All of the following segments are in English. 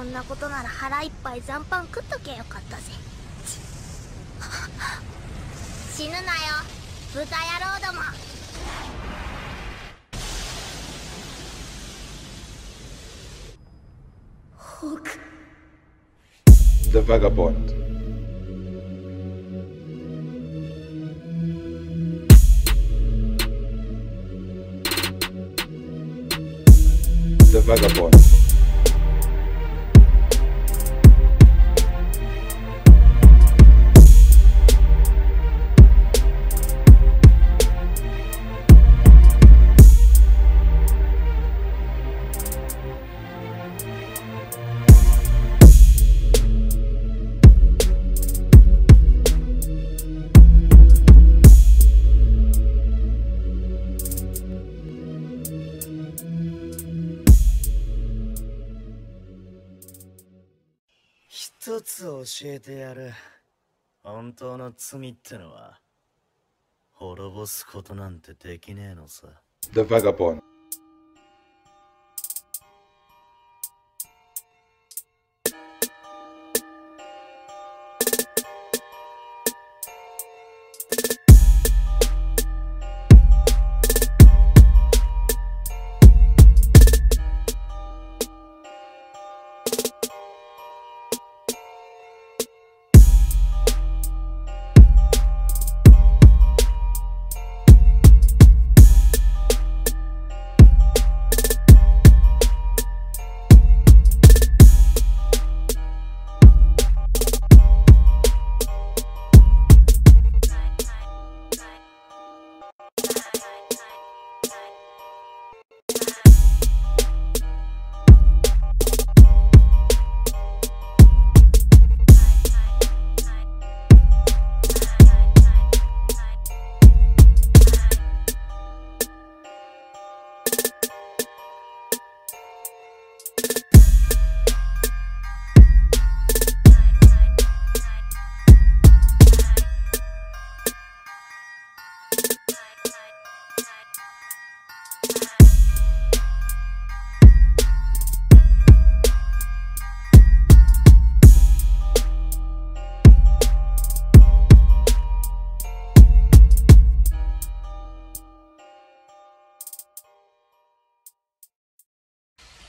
そんなことなら腹いっぱい残飯食っとけよかったぜ 死ぬなよ豚野郎ども The Vagabond. The Vagabond. “一つ教えてやる。本当の罪ってのは、滅ぼすことなんてできねえのさ。The Vagabond.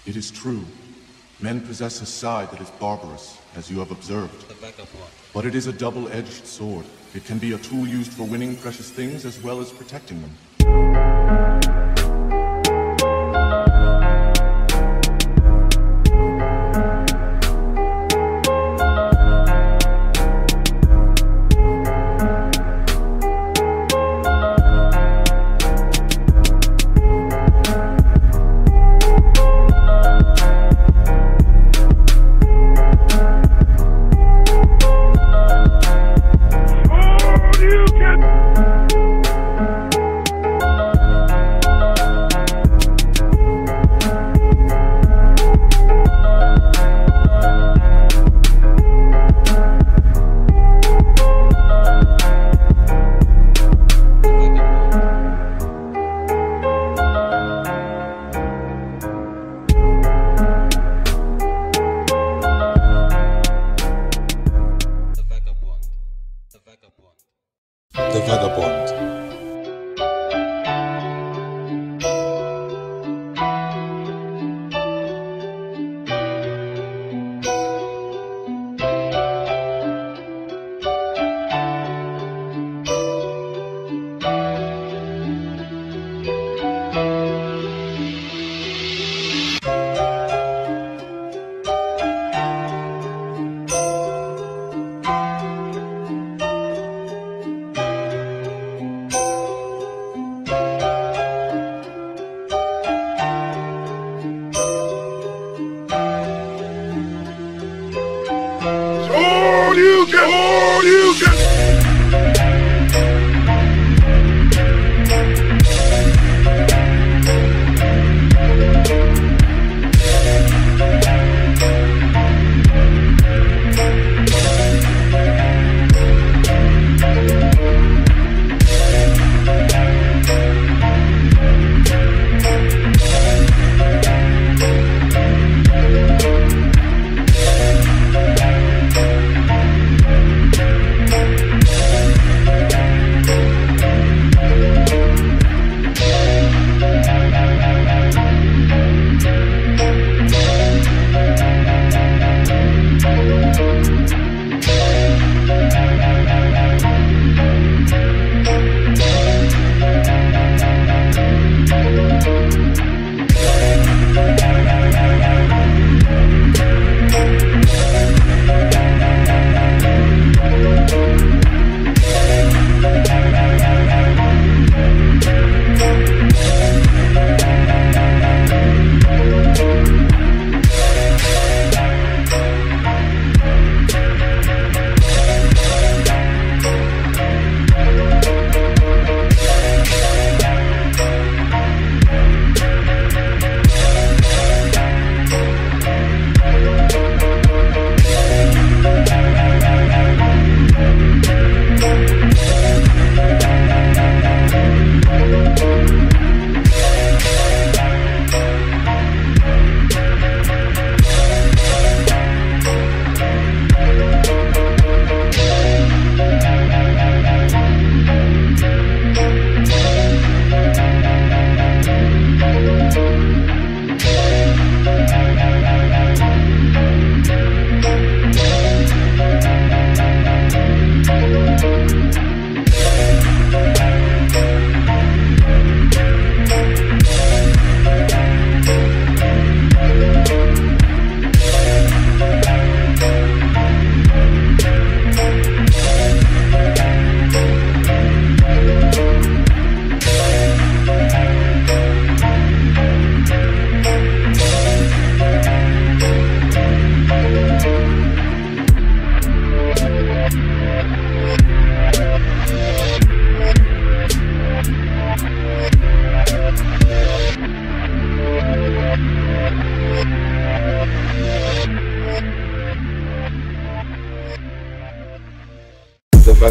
It is true. Men possess a side that is barbarous, as you have observed. But it is a double-edged sword. It can be a tool used for winning precious things as well as protecting them.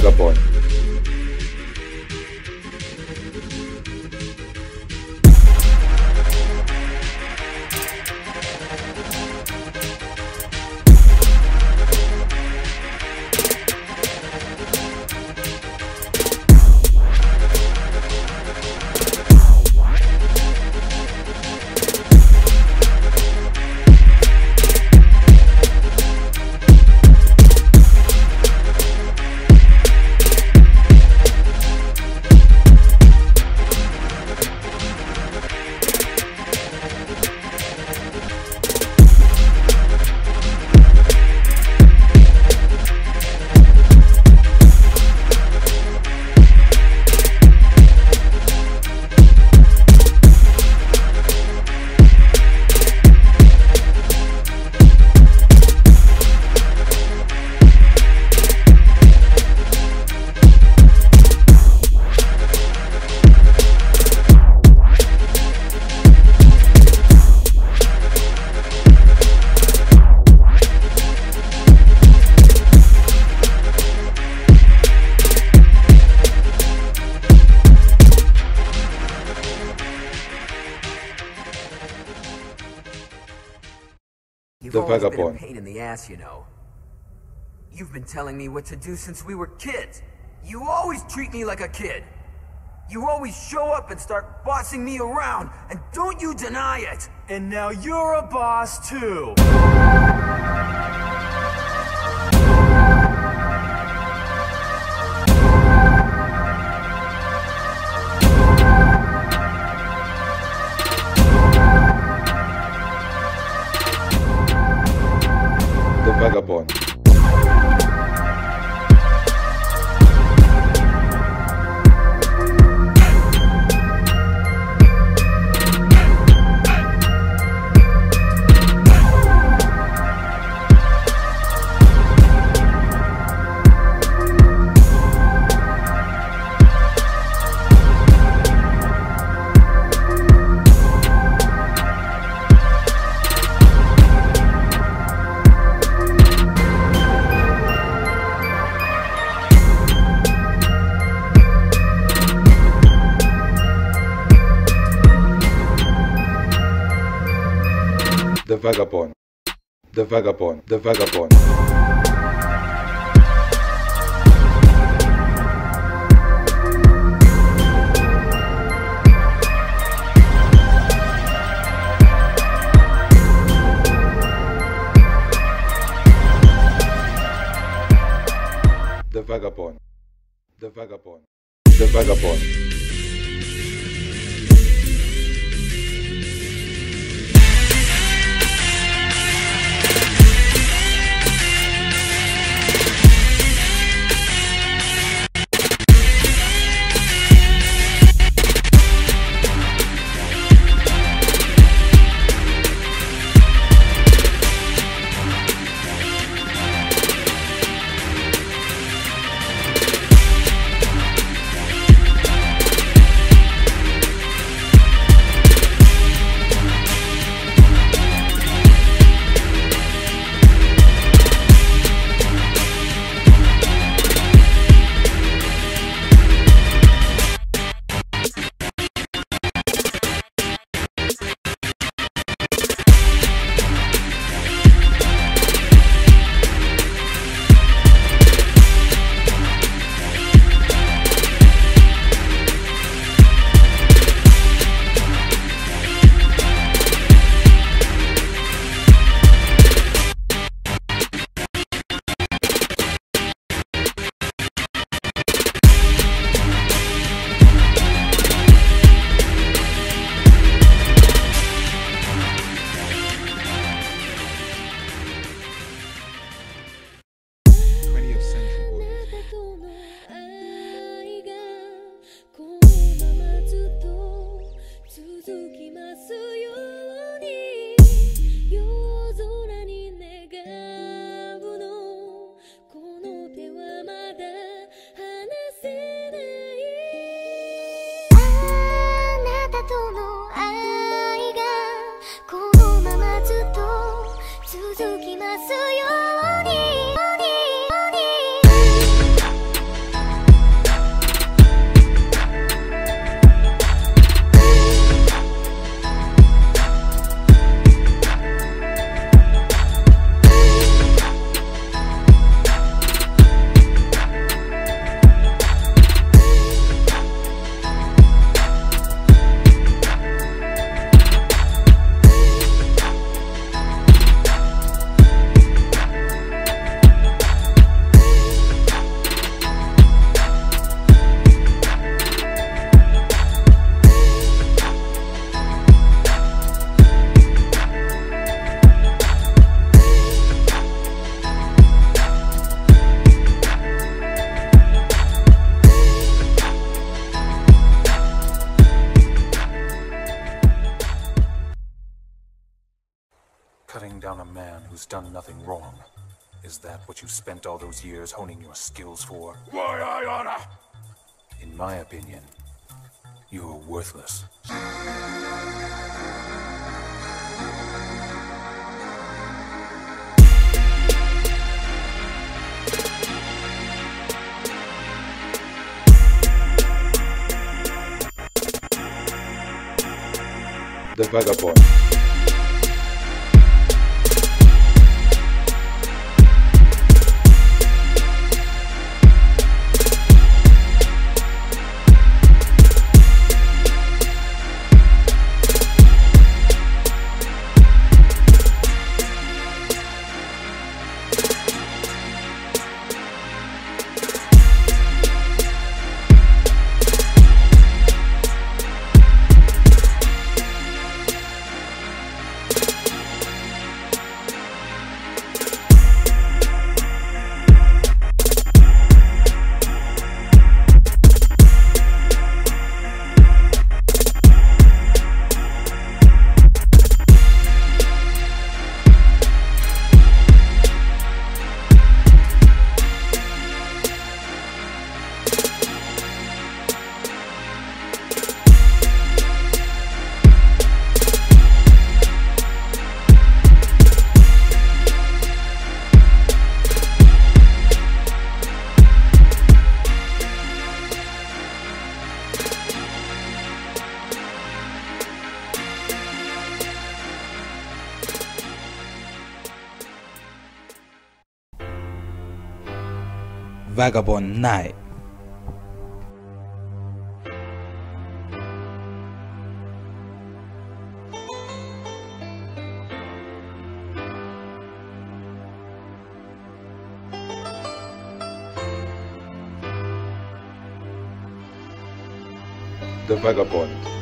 Vagabond, vagabond. been a pain in the ass, you know. You've been telling me what to do since we were kids. You always treat me like a kid. You always show up and start bossing me around, and don't you deny it! And now you're a boss too! The the vagabond, the vagabond, the vagabond, the vagabond, the vagabond, the vagabond. Down a man who's done nothing wrong. Is that what you spent all those years honing your skills for? Why, I oughta! In my opinion, you're worthless. The Vagabond. Vagabond Knight. The Vagabond.